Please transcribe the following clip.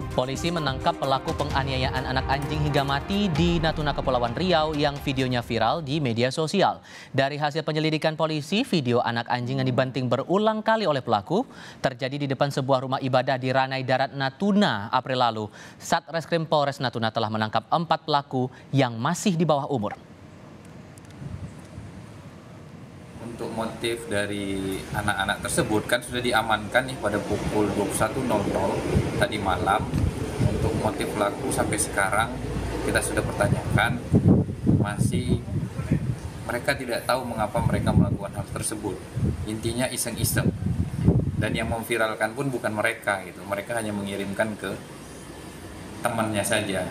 Polisi menangkap pelaku penganiayaan anak anjing hingga mati di Natuna Kepulauan Riau yang videonya viral di media sosial. Dari hasil penyelidikan polisi, video anak anjing yang dibanting berulang kali oleh pelaku terjadi di depan sebuah rumah ibadah di Ranai Darat Natuna April lalu. Satreskrim Polres Natuna telah menangkap empat pelaku yang masih di bawah umur. untuk motif dari anak-anak tersebut kan sudah diamankan nih pada pukul 21.00 tadi malam untuk motif pelaku sampai sekarang kita sudah pertanyakan. Masih mereka tidak tahu mengapa mereka melakukan hal tersebut. Intinya iseng-iseng. Dan yang memviralkan pun bukan mereka gitu. Mereka hanya mengirimkan ke temannya saja